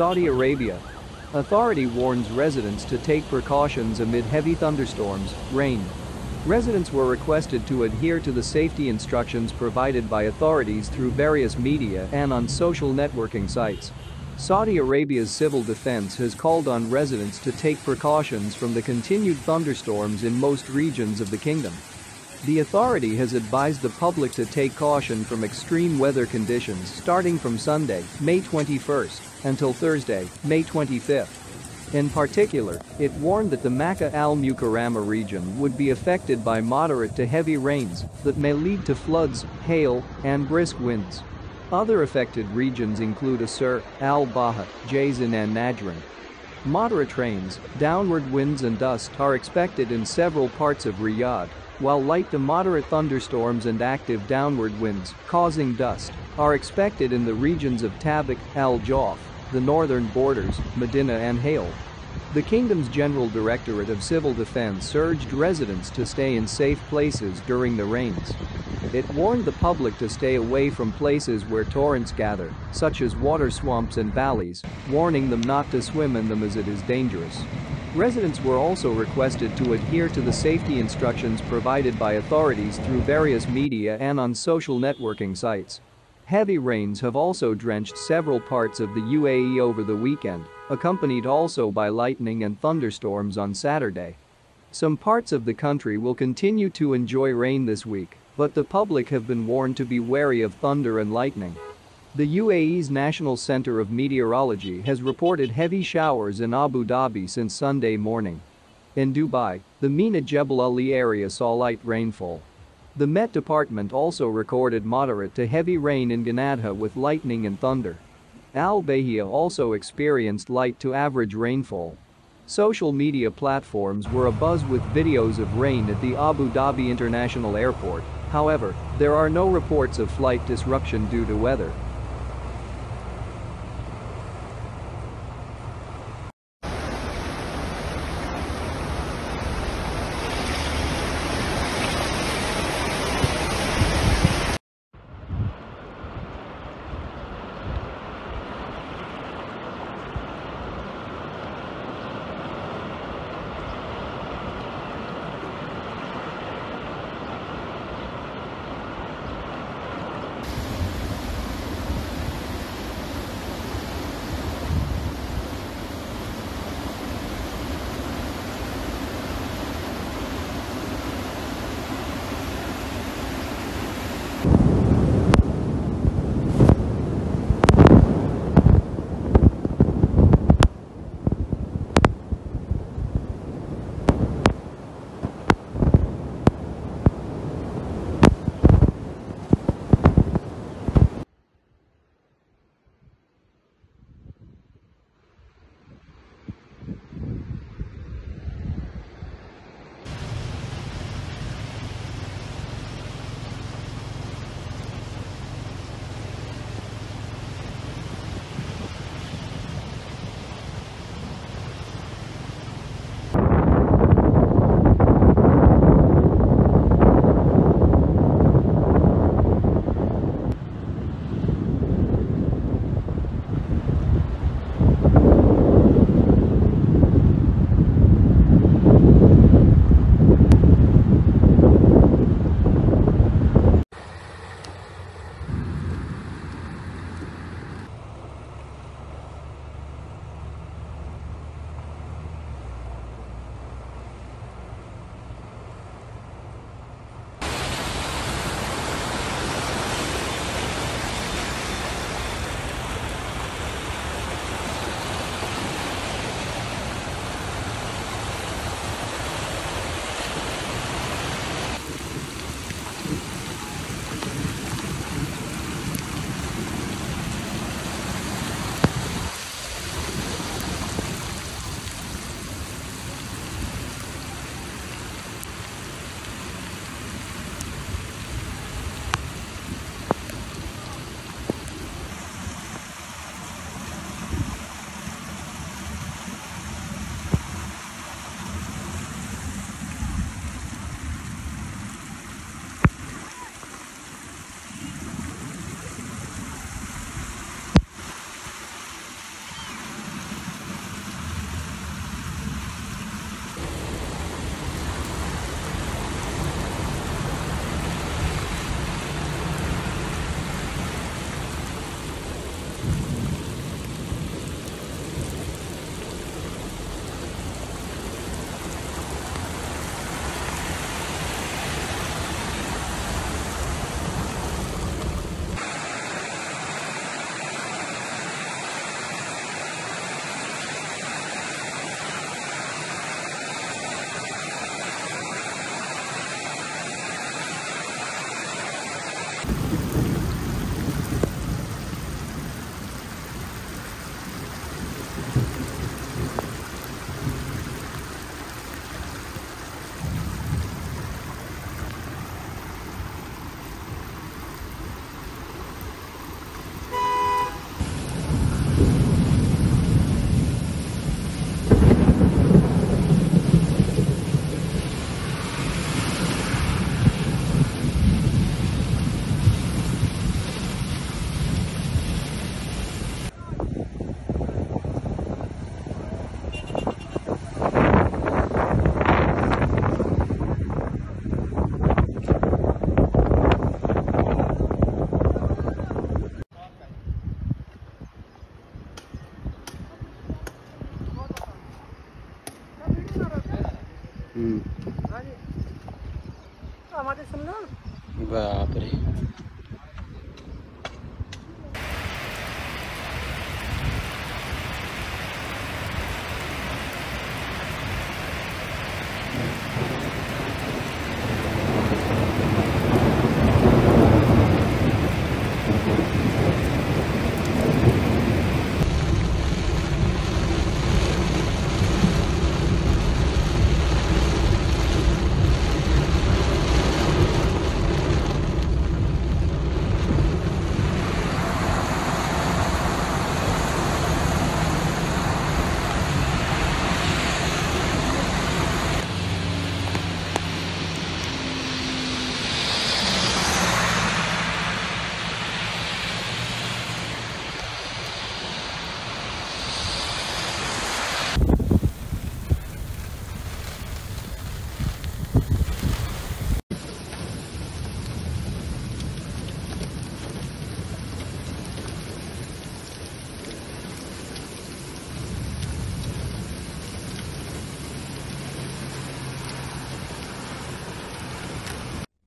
Saudi Arabia. Authority warns residents to take precautions amid heavy thunderstorms, rain. Residents were requested to adhere to the safety instructions provided by authorities through various media and on social networking sites. Saudi Arabia's civil defense has called on residents to take precautions from the continued thunderstorms in most regions of the kingdom. The authority has advised the public to take caution from extreme weather conditions starting from Sunday, May 21st, until Thursday, May 25th. In particular, it warned that the Makkah al Mukarama region would be affected by moderate to heavy rains that may lead to floods, hail, and brisk winds. Other affected regions include Asir, Al-Baha, Jazan and Najran. Moderate rains, downward winds and dust are expected in several parts of Riyadh, while light to moderate thunderstorms and active downward winds, causing dust, are expected in the regions of Tabuk, Al-Jawf, the northern borders, Medina and Hail. The kingdom's General Directorate of Civil Defense urged residents to stay in safe places during the rains. It warned the public to stay away from places where torrents gather, such as water swamps and valleys, warning them not to swim in them as it is dangerous. Residents were also requested to adhere to the safety instructions provided by authorities through various media and on social networking sites. Heavy rains have also drenched several parts of the UAE over the weekend, accompanied also by lightning and thunderstorms on Saturday. Some parts of the country will continue to enjoy rain this week, but the public have been warned to be wary of thunder and lightning. The UAE's National Center of Meteorology has reported heavy showers in Abu Dhabi since Sunday morning. In Dubai, the Mina Jebel Ali area saw light rainfall. The Met Department also recorded moderate to heavy rain in Granada with lightning and thunder. Al Bahia also experienced light to average rainfall. Social media platforms were abuzz with videos of rain at the Abu Dhabi International Airport, however, there are no reports of flight disruption due to weather.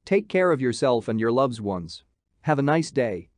Take care of yourself and your loved ones. Have a nice day.